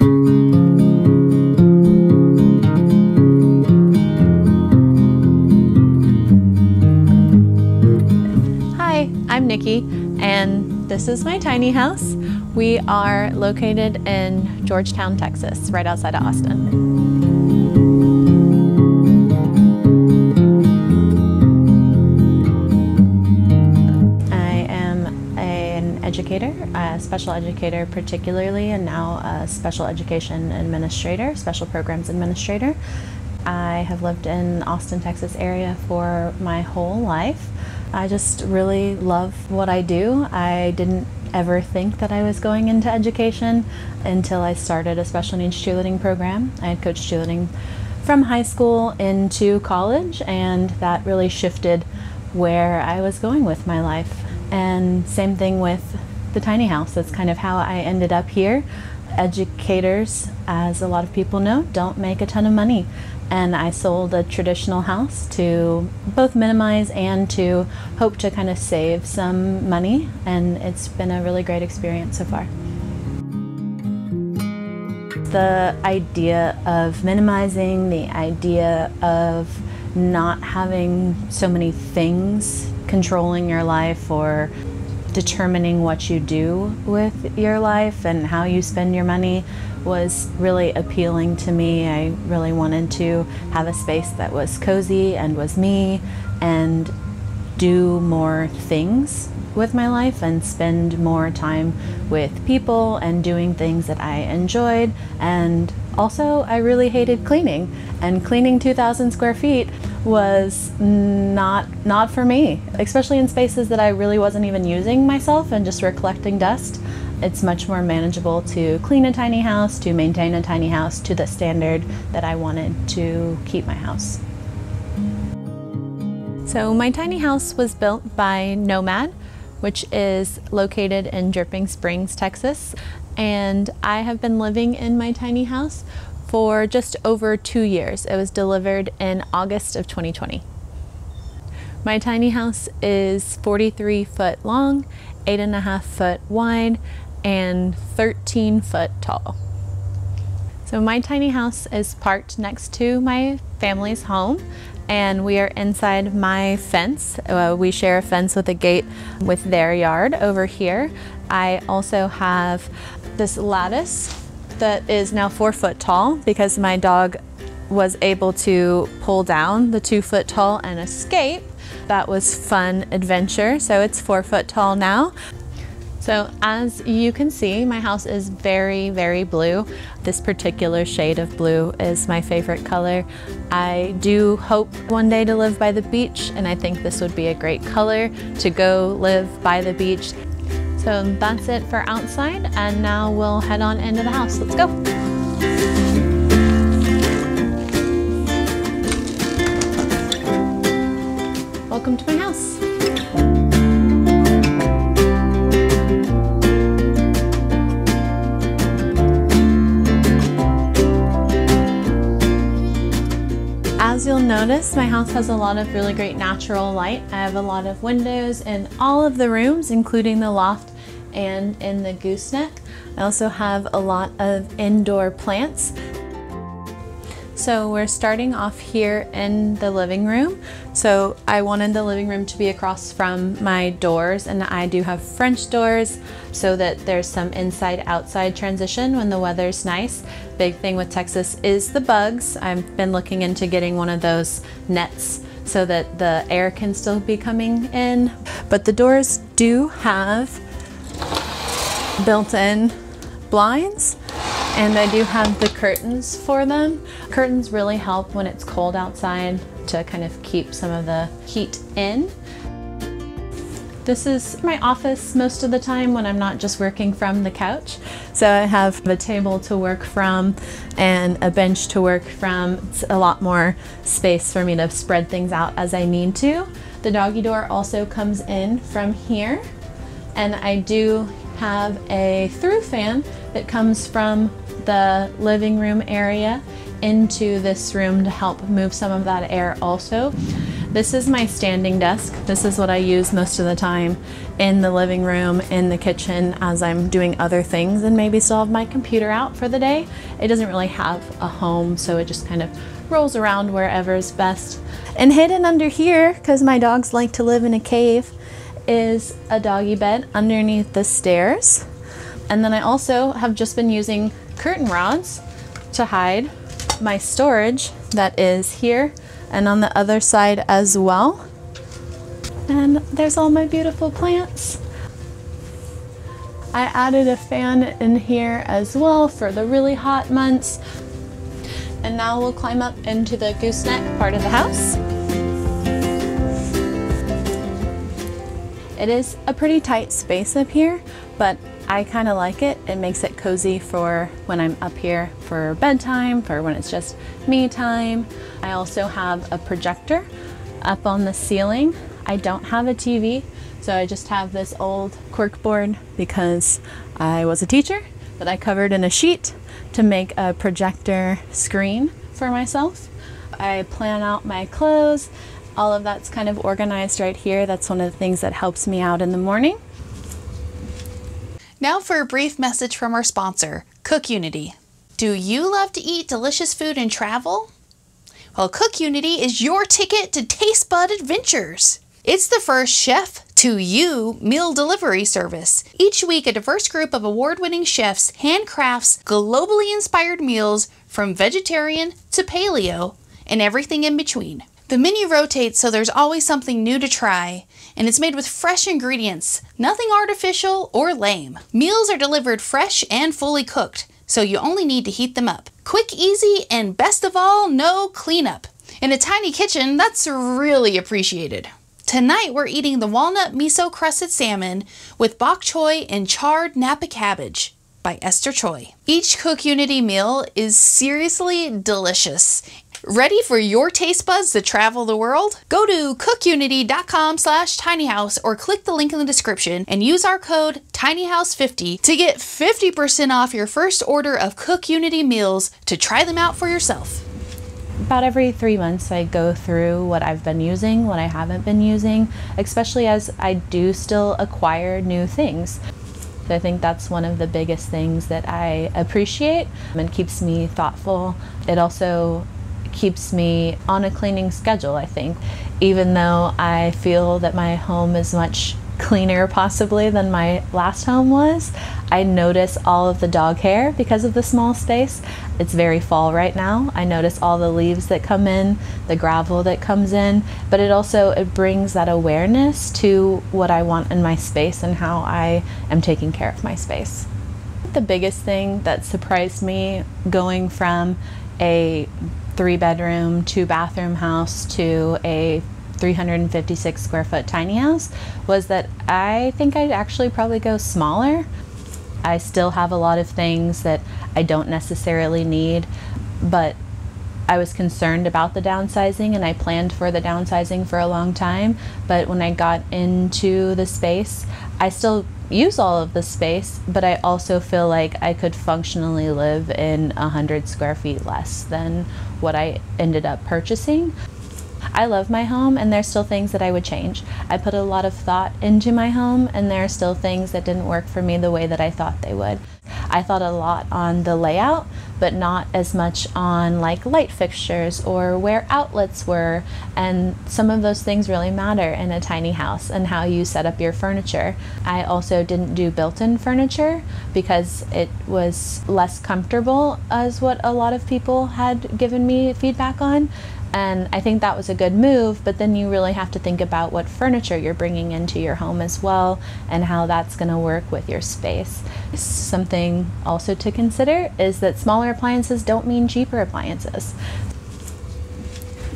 Hi, I'm Nikki, and this is my tiny house. We are located in Georgetown, Texas, right outside of Austin. Special educator particularly, and now a special education administrator, special programs administrator. I have lived in Austin, Texas area for my whole life. I just really love what I do. I didn't ever think that I was going into education until I started a special needs cheerleading program. I had coached cheerleading from high school into college, and that really shifted where I was going with my life. And same thing with the tiny house. That's kind of how I ended up here. Educators, as a lot of people know, don't make a ton of money. And I sold a traditional house to both minimize and to hope to kind of save some money. And it's been a really great experience so far. The idea of minimizing, the idea of not having so many things controlling your life or determining what you do with your life and how you spend your money was really appealing to me. I really wanted to have a space that was cozy and was me and do more things with my life and spend more time with people and doing things that I enjoyed. And also, I really hated cleaning, and cleaning 2,000 square feet was not not for me, especially in spaces that I really wasn't even using myself and just were collecting dust. It's much more manageable to clean a tiny house, to maintain a tiny house to the standard that I wanted to keep my house. So my tiny house was built by Nomad, which is located in Dripping Springs, Texas. And I have been living in my tiny house for just over two years. It was delivered in August of 2020. My tiny house is 43 foot long, eight and a half foot wide, and 13 foot tall. So my tiny house is parked next to my family's home and we are inside my fence. Uh, we share a fence with a gate with their yard over here. I also have this lattice that is now four foot tall because my dog was able to pull down the two foot tall and escape. That was fun adventure. So it's four foot tall now. So as you can see, my house is very, very blue. This particular shade of blue is my favorite color. I do hope one day to live by the beach and I think this would be a great color to go live by the beach. So that's it for outside and now we'll head on into the house. Let's go. Welcome to my house. As you'll notice, my house has a lot of really great natural light. I have a lot of windows in all of the rooms, including the loft and in the gooseneck. I also have a lot of indoor plants. So we're starting off here in the living room. So I wanted the living room to be across from my doors and I do have French doors so that there's some inside outside transition when the weather's nice. Big thing with Texas is the bugs. I've been looking into getting one of those nets so that the air can still be coming in. But the doors do have built-in blinds and I do have the curtains for them. Curtains really help when it's cold outside to kind of keep some of the heat in. This is my office most of the time when I'm not just working from the couch. So I have a table to work from and a bench to work from. It's a lot more space for me to spread things out as I need to. The doggy door also comes in from here and I do have a through fan that comes from the living room area into this room to help move some of that air also. This is my standing desk. This is what I use most of the time in the living room, in the kitchen, as I'm doing other things and maybe still have my computer out for the day. It doesn't really have a home, so it just kind of rolls around wherever is best. And hidden under here, because my dogs like to live in a cave, is a doggy bed underneath the stairs. And then I also have just been using curtain rods to hide my storage that is here and on the other side as well. And there's all my beautiful plants. I added a fan in here as well for the really hot months. And now we'll climb up into the gooseneck part of the house. It is a pretty tight space up here, but I kind of like it. It makes it cozy for when I'm up here for bedtime, for when it's just me time. I also have a projector up on the ceiling. I don't have a TV, so I just have this old corkboard because I was a teacher that I covered in a sheet to make a projector screen for myself. I plan out my clothes. All of that's kind of organized right here. That's one of the things that helps me out in the morning. Now for a brief message from our sponsor, Cook Unity. Do you love to eat delicious food and travel? Well, Cook Unity is your ticket to taste bud adventures. It's the first chef to you meal delivery service. Each week, a diverse group of award winning chefs handcrafts globally inspired meals from vegetarian to paleo and everything in between. The menu rotates so there's always something new to try, and it's made with fresh ingredients, nothing artificial or lame. Meals are delivered fresh and fully cooked, so you only need to heat them up. Quick, easy, and best of all, no cleanup. In a tiny kitchen, that's really appreciated. Tonight we're eating the walnut miso crusted salmon with bok choy and charred napa cabbage by Esther Choi. Each Cook Unity meal is seriously delicious. Ready for your taste buds to travel the world? Go to cookunity.com slash tinyhouse or click the link in the description and use our code tinyhouse50 to get 50% off your first order of Cook Unity meals to try them out for yourself about every three months I go through what I've been using, what I haven't been using, especially as I do still acquire new things. So I think that's one of the biggest things that I appreciate and keeps me thoughtful. It also keeps me on a cleaning schedule, I think. Even though I feel that my home is much cleaner possibly than my last home was. I notice all of the dog hair because of the small space. It's very fall right now. I notice all the leaves that come in, the gravel that comes in, but it also it brings that awareness to what I want in my space and how I am taking care of my space. The biggest thing that surprised me going from a three bedroom, two bathroom house to a 356 square foot tiny house was that I think I'd actually probably go smaller. I still have a lot of things that I don't necessarily need, but I was concerned about the downsizing and I planned for the downsizing for a long time. But when I got into the space, I still use all of the space, but I also feel like I could functionally live in 100 square feet less than what I ended up purchasing. I love my home and there's still things that I would change. I put a lot of thought into my home and there are still things that didn't work for me the way that I thought they would. I thought a lot on the layout, but not as much on like light fixtures or where outlets were. And some of those things really matter in a tiny house and how you set up your furniture. I also didn't do built in furniture because it was less comfortable, as what a lot of people had given me feedback on. And I think that was a good move, but then you really have to think about what furniture you're bringing into your home as well and how that's going to work with your space. Something also to consider is that smaller appliances don't mean cheaper appliances.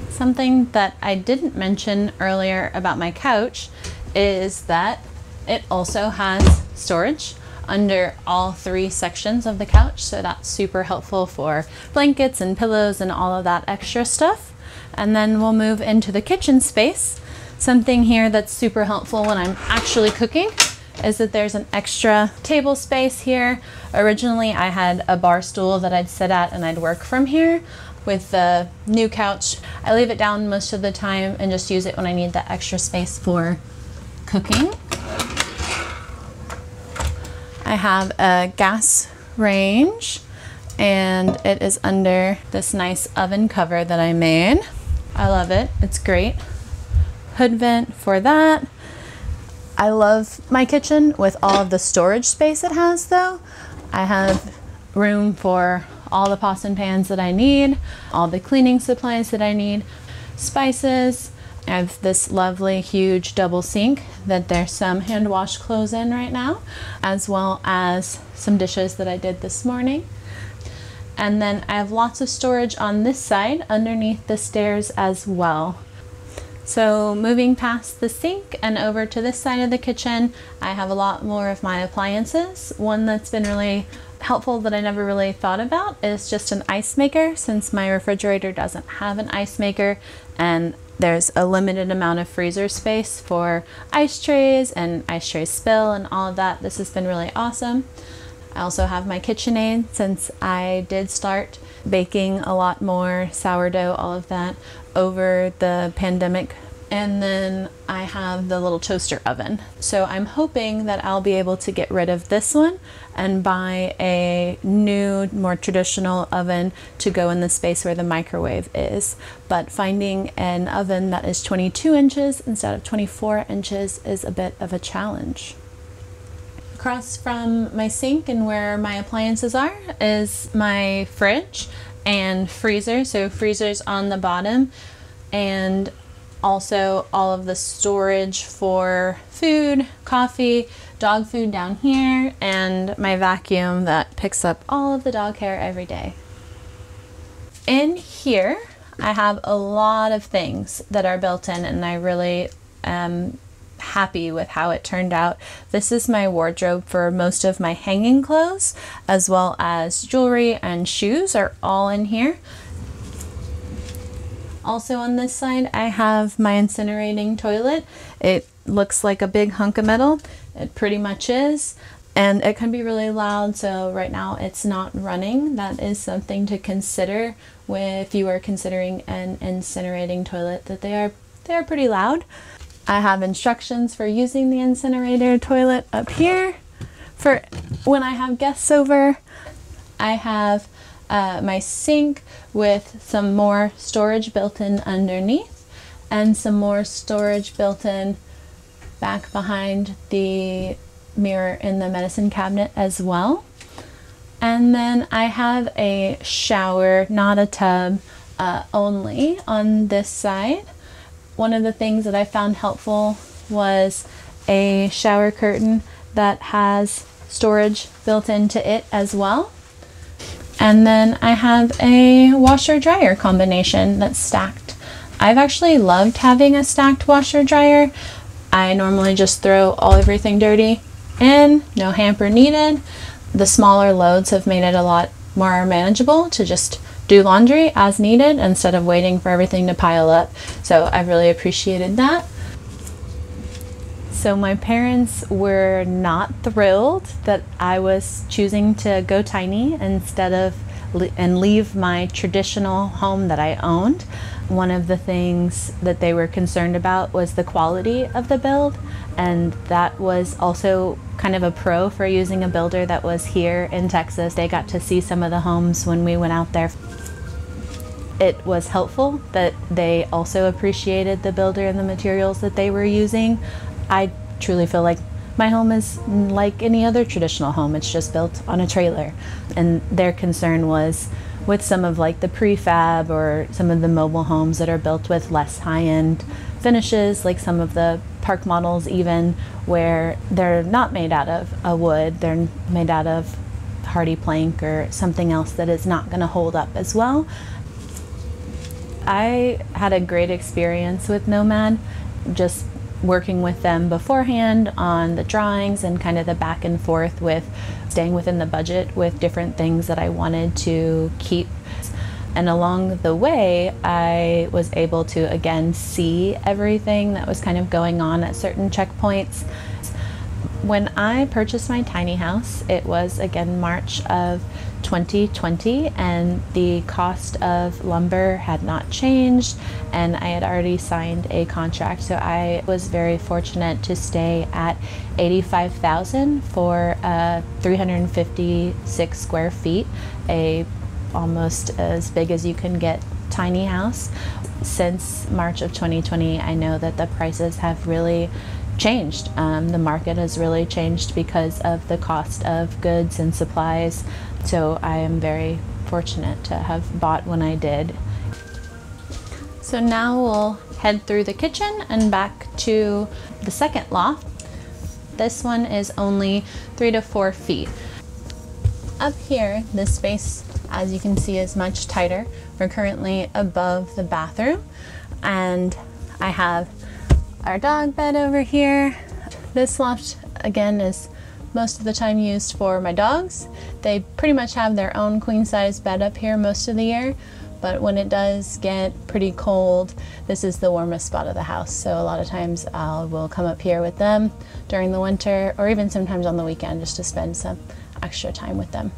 Something that I didn't mention earlier about my couch is that it also has storage under all three sections of the couch, so that's super helpful for blankets and pillows and all of that extra stuff. And then we'll move into the kitchen space. Something here that's super helpful when I'm actually cooking is that there's an extra table space here. Originally I had a bar stool that I'd sit at and I'd work from here. with the new couch. I leave it down most of the time and just use it when I need that extra space for cooking. I have a gas range and it is under this nice oven cover that I made. I love it, it's great. Hood vent for that. I love my kitchen with all of the storage space it has though. I have room for all the pots and pans that I need, all the cleaning supplies that I need, spices. I have this lovely huge double sink that there's some hand wash clothes in right now, as well as some dishes that I did this morning. And then I have lots of storage on this side underneath the stairs as well. So moving past the sink and over to this side of the kitchen, I have a lot more of my appliances. One that's been really helpful that I never really thought about is just an ice maker since my refrigerator doesn't have an ice maker and there's a limited amount of freezer space for ice trays and ice tray spill and all of that. This has been really awesome. I also have my KitchenAid since I did start baking a lot more sourdough, all of that over the pandemic. And then I have the little toaster oven. So I'm hoping that I'll be able to get rid of this one and buy a new, more traditional oven to go in the space where the microwave is. But finding an oven that is 22 inches instead of 24 inches is a bit of a challenge. Across from my sink and where my appliances are is my fridge and freezer. So freezer's on the bottom and also all of the storage for food, coffee, dog food down here, and my vacuum that picks up all of the dog hair every day. In here, I have a lot of things that are built in, and I really am happy with how it turned out. This is my wardrobe for most of my hanging clothes, as well as jewelry and shoes are all in here. Also on this side, I have my incinerating toilet. It looks like a big hunk of metal. It pretty much is. And it can be really loud, so right now it's not running. That is something to consider if you are considering an incinerating toilet, that they are they are pretty loud. I have instructions for using the incinerator toilet up here. For when I have guests over, I have uh, my sink with some more storage built in underneath and some more storage built in back behind the mirror in the medicine cabinet as well. And then I have a shower, not a tub, uh, only on this side. One of the things that I found helpful was a shower curtain that has storage built into it as well. And then I have a washer dryer combination that's stacked. I've actually loved having a stacked washer dryer. I normally just throw all everything dirty in, no hamper needed. The smaller loads have made it a lot more manageable to just do laundry as needed instead of waiting for everything to pile up. So I've really appreciated that. So my parents were not thrilled that I was choosing to go tiny instead of and leave my traditional home that I owned. One of the things that they were concerned about was the quality of the build, and that was also kind of a pro for using a builder that was here in Texas. They got to see some of the homes when we went out there. It was helpful that they also appreciated the builder and the materials that they were using. I truly feel like my home is like any other traditional home. It's just built on a trailer. And their concern was with some of like the prefab or some of the mobile homes that are built with less high-end finishes, like some of the park models even where they're not made out of a wood, they're made out of Hardie plank or something else that is not going to hold up as well. I had a great experience with Nomad just working with them beforehand on the drawings and kind of the back and forth with staying within the budget with different things that I wanted to keep. And along the way, I was able to again see everything that was kind of going on at certain checkpoints. When I purchased my tiny house, it was again March of 2020 and the cost of lumber had not changed and I had already signed a contract. So I was very fortunate to stay at 85,000 for uh, 356 square feet a almost as big as you can get tiny house. Since March of 2020 I know that the prices have really changed. Um, the market has really changed because of the cost of goods and supplies. So I am very fortunate to have bought when I did. So now we'll head through the kitchen and back to the second loft. This one is only three to four feet. Up here, this space, as you can see, is much tighter. We're currently above the bathroom and I have our dog bed over here. This loft, again, is most of the time used for my dogs. They pretty much have their own queen size bed up here most of the year, but when it does get pretty cold, this is the warmest spot of the house. So a lot of times I will come up here with them during the winter or even sometimes on the weekend just to spend some extra time with them.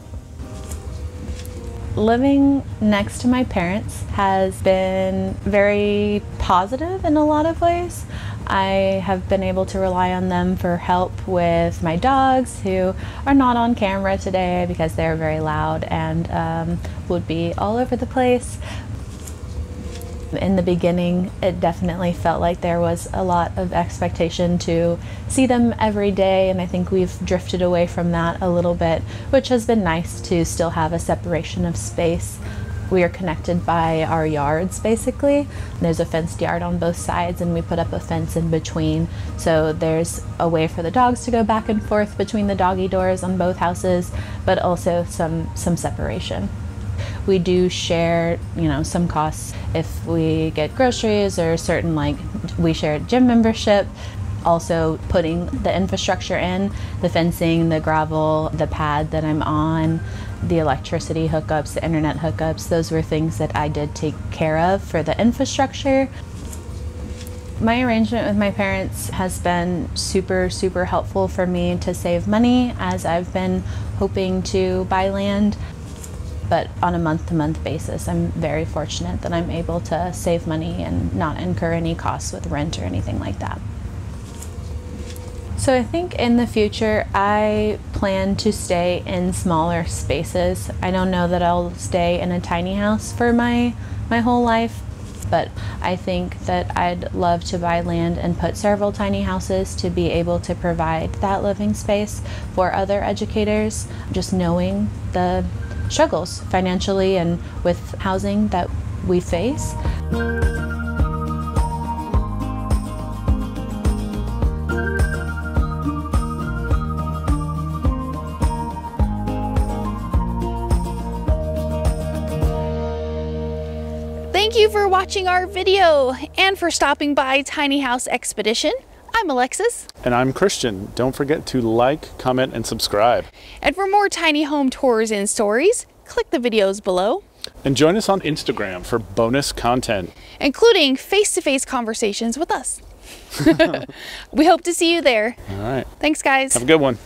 Living next to my parents has been very positive in a lot of ways. I have been able to rely on them for help with my dogs who are not on camera today because they're very loud and um, would be all over the place. In the beginning, it definitely felt like there was a lot of expectation to see them every day, and I think we've drifted away from that a little bit, which has been nice to still have a separation of space we are connected by our yards basically. There's a fenced yard on both sides and we put up a fence in between. So there's a way for the dogs to go back and forth between the doggy doors on both houses, but also some some separation. We do share, you know, some costs if we get groceries or certain like we share gym membership also putting the infrastructure in the fencing, the gravel, the pad that I'm on, the electricity hookups, the internet hookups, those were things that I did take care of for the infrastructure. My arrangement with my parents has been super, super helpful for me to save money as I've been hoping to buy land. But on a month to month basis, I'm very fortunate that I'm able to save money and not incur any costs with rent or anything like that. So I think in the future I plan to stay in smaller spaces. I don't know that I'll stay in a tiny house for my my whole life, but I think that I'd love to buy land and put several tiny houses to be able to provide that living space for other educators, just knowing the struggles financially and with housing that we face. For watching our video and for stopping by Tiny House Expedition. I'm Alexis. And I'm Christian. Don't forget to like, comment, and subscribe. And for more tiny home tours and stories, click the videos below. And join us on Instagram for bonus content, including face to face conversations with us. we hope to see you there. All right. Thanks, guys. Have a good one.